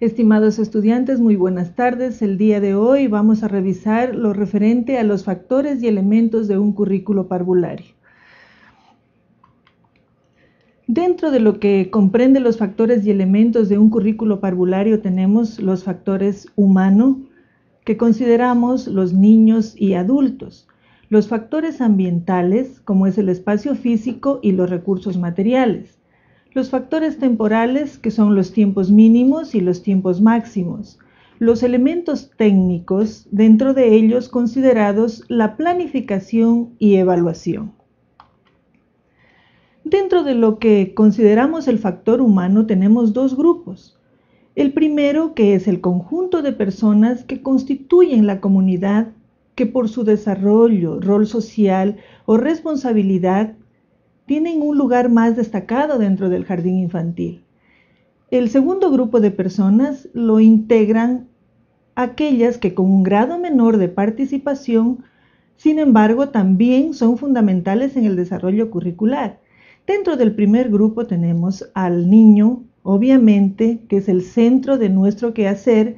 Estimados estudiantes, muy buenas tardes. El día de hoy vamos a revisar lo referente a los factores y elementos de un currículo parvulario. Dentro de lo que comprende los factores y elementos de un currículo parvulario tenemos los factores humano, que consideramos los niños y adultos, los factores ambientales, como es el espacio físico y los recursos materiales, los factores temporales, que son los tiempos mínimos y los tiempos máximos. Los elementos técnicos, dentro de ellos considerados la planificación y evaluación. Dentro de lo que consideramos el factor humano tenemos dos grupos. El primero, que es el conjunto de personas que constituyen la comunidad que por su desarrollo, rol social o responsabilidad tienen un lugar más destacado dentro del jardín infantil. El segundo grupo de personas lo integran aquellas que con un grado menor de participación, sin embargo, también son fundamentales en el desarrollo curricular. Dentro del primer grupo tenemos al niño, obviamente, que es el centro de nuestro quehacer,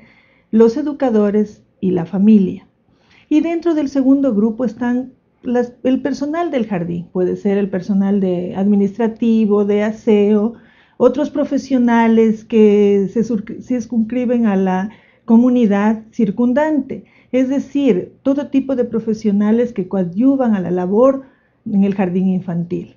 los educadores y la familia. Y dentro del segundo grupo están el personal del jardín, puede ser el personal de administrativo, de aseo, otros profesionales que se circunscriben a la comunidad circundante, es decir, todo tipo de profesionales que coadyuvan a la labor en el jardín infantil.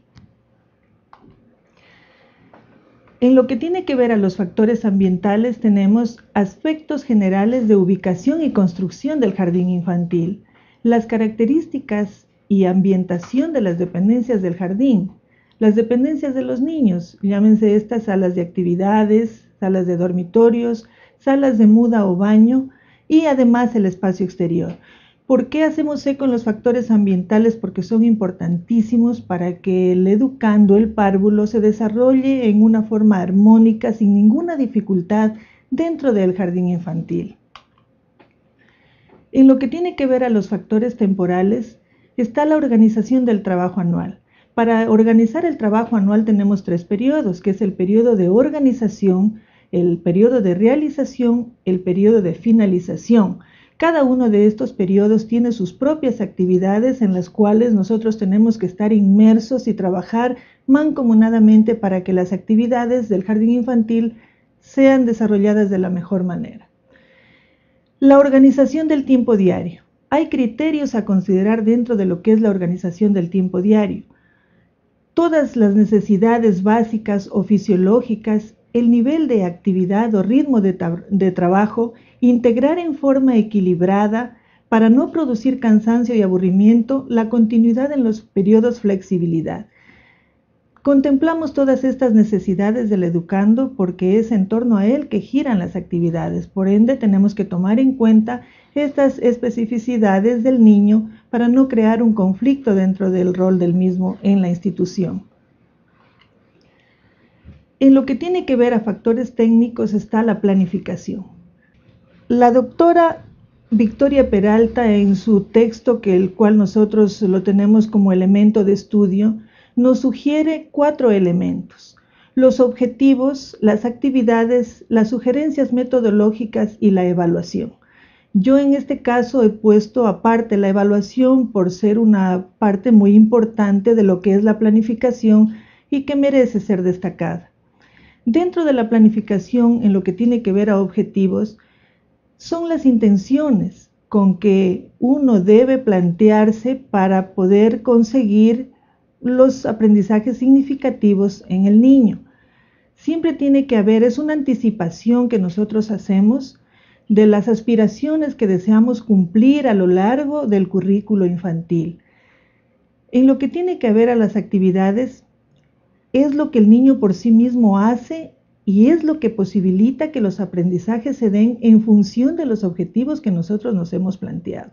En lo que tiene que ver a los factores ambientales tenemos aspectos generales de ubicación y construcción del jardín infantil, las características y ambientación de las dependencias del jardín. Las dependencias de los niños, llámense estas salas de actividades, salas de dormitorios, salas de muda o baño y además el espacio exterior. ¿Por qué hacemos eco en los factores ambientales? Porque son importantísimos para que el educando, el párvulo, se desarrolle en una forma armónica sin ninguna dificultad dentro del jardín infantil. En lo que tiene que ver a los factores temporales, está la organización del trabajo anual. Para organizar el trabajo anual tenemos tres periodos, que es el periodo de organización, el periodo de realización, el periodo de finalización. Cada uno de estos periodos tiene sus propias actividades en las cuales nosotros tenemos que estar inmersos y trabajar mancomunadamente para que las actividades del jardín infantil sean desarrolladas de la mejor manera. La organización del tiempo diario. Hay criterios a considerar dentro de lo que es la organización del tiempo diario. Todas las necesidades básicas o fisiológicas, el nivel de actividad o ritmo de, de trabajo, integrar en forma equilibrada para no producir cansancio y aburrimiento, la continuidad en los periodos flexibilidad. Contemplamos todas estas necesidades del educando porque es en torno a él que giran las actividades. Por ende, tenemos que tomar en cuenta estas especificidades del niño para no crear un conflicto dentro del rol del mismo en la institución. En lo que tiene que ver a factores técnicos está la planificación. La doctora Victoria Peralta en su texto, que el cual nosotros lo tenemos como elemento de estudio, nos sugiere cuatro elementos. Los objetivos, las actividades, las sugerencias metodológicas y la evaluación. Yo en este caso he puesto aparte la evaluación por ser una parte muy importante de lo que es la planificación y que merece ser destacada. Dentro de la planificación, en lo que tiene que ver a objetivos, son las intenciones con que uno debe plantearse para poder conseguir los aprendizajes significativos en el niño. Siempre tiene que haber, es una anticipación que nosotros hacemos de las aspiraciones que deseamos cumplir a lo largo del currículo infantil. En lo que tiene que ver a las actividades, es lo que el niño por sí mismo hace y es lo que posibilita que los aprendizajes se den en función de los objetivos que nosotros nos hemos planteado.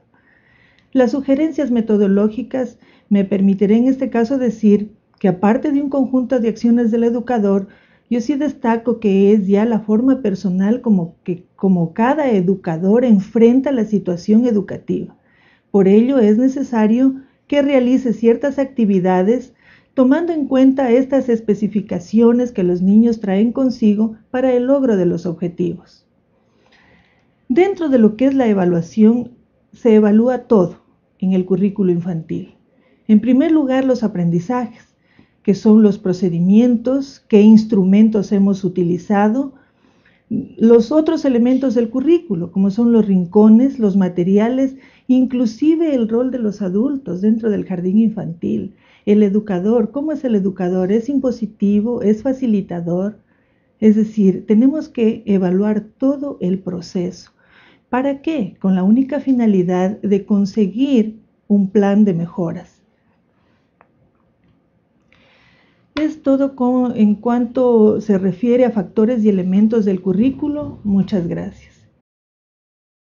Las sugerencias metodológicas me permitiré en este caso decir que aparte de un conjunto de acciones del educador, yo sí destaco que es ya la forma personal como que como cada educador enfrenta la situación educativa. Por ello es necesario que realice ciertas actividades tomando en cuenta estas especificaciones que los niños traen consigo para el logro de los objetivos. Dentro de lo que es la evaluación, se evalúa todo en el currículo infantil. En primer lugar, los aprendizajes, que son los procedimientos, qué instrumentos hemos utilizado, los otros elementos del currículo, como son los rincones, los materiales, inclusive el rol de los adultos dentro del jardín infantil, el educador, ¿cómo es el educador? ¿Es impositivo? ¿Es facilitador? Es decir, tenemos que evaluar todo el proceso. ¿Para qué? Con la única finalidad de conseguir un plan de mejoras. Es todo en cuanto se refiere a factores y elementos del currículo. Muchas gracias.